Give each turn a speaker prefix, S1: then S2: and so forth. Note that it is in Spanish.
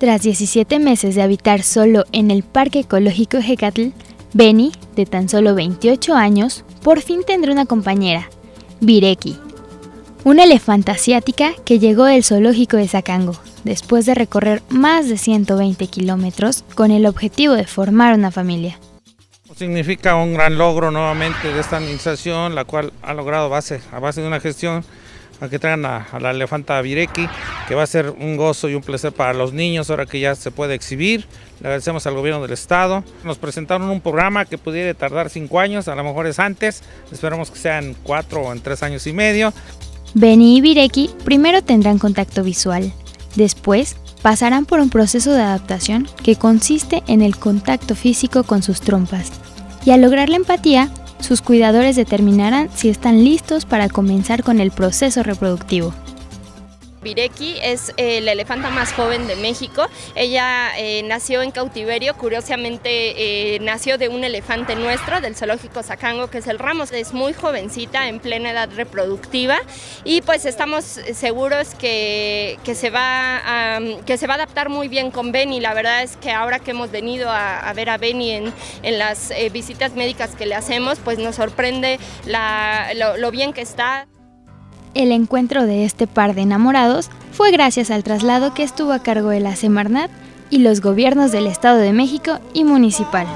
S1: Tras 17 meses de habitar solo en el Parque Ecológico Hecatl, Benny, de tan solo 28 años, por fin tendrá una compañera, Bireki, una elefanta asiática que llegó del zoológico de Sacango, después de recorrer más de 120 kilómetros con el objetivo de formar una familia.
S2: Significa un gran logro nuevamente de esta administración, la cual ha logrado base, a base de una gestión a que traigan a, la elefanta Vireki, que va a ser un gozo y un placer para los niños ahora que ya se puede exhibir. Le agradecemos al gobierno del estado. Nos presentaron un programa que pudiera tardar cinco años, a lo mejor es antes, esperamos que sean cuatro o en tres años y medio.
S1: Beni y Vireki primero tendrán contacto visual, después pasarán por un proceso de adaptación que consiste en el contacto físico con sus trompas. Y al lograr la empatía, sus cuidadores determinarán si están listos para comenzar con el proceso reproductivo.
S3: Bireki es eh, la elefanta más joven de México. Ella eh, nació en cautiverio, curiosamente eh, nació de un elefante nuestro, del zoológico Sacango, que es el Ramos. Es muy jovencita, en plena edad reproductiva y pues estamos seguros que, se, va a, que se va a adaptar muy bien con Benny. La verdad es que ahora que hemos venido a, ver a Benny en, las visitas médicas que le hacemos, pues nos sorprende lo bien que está.
S1: El encuentro de este par de enamorados fue gracias al traslado que estuvo a cargo de la Semarnat y los gobiernos del Estado de México y municipal.